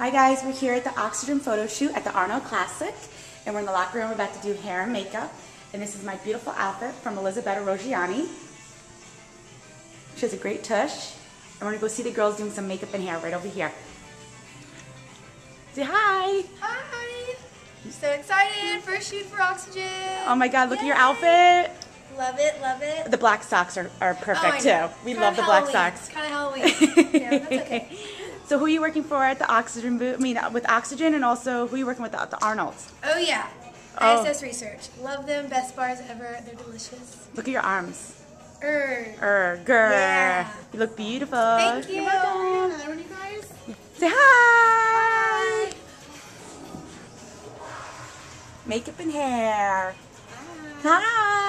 Hi guys, we're here at the Oxygen photo shoot at the Arnold Classic, and we're in the locker room we're about to do hair and makeup. And this is my beautiful outfit from Elisabetta Rogiani. She has a great tush, and we're gonna go see the girls doing some makeup and hair right over here. Say hi! Hi! I'm so excited. First shoot for Oxygen. Oh my god, look at your outfit! Love it, love it. The black socks are, are perfect Oh, too. We love the black socks. Kind of Halloween. yeah, that's okay. So who are you working for at the Oxygen booth? I mean, uh, with Oxygen, and also who are you working with at the Arnold's? Oh yeah. Oh. ISS Research. Love them. Best bars ever. They're delicious. Look at your arms. Er. Er, girl. Yeah. You look beautiful. Thank you. You're welcome. Another one, you guys. Say hi. Makeup and hair. Hi.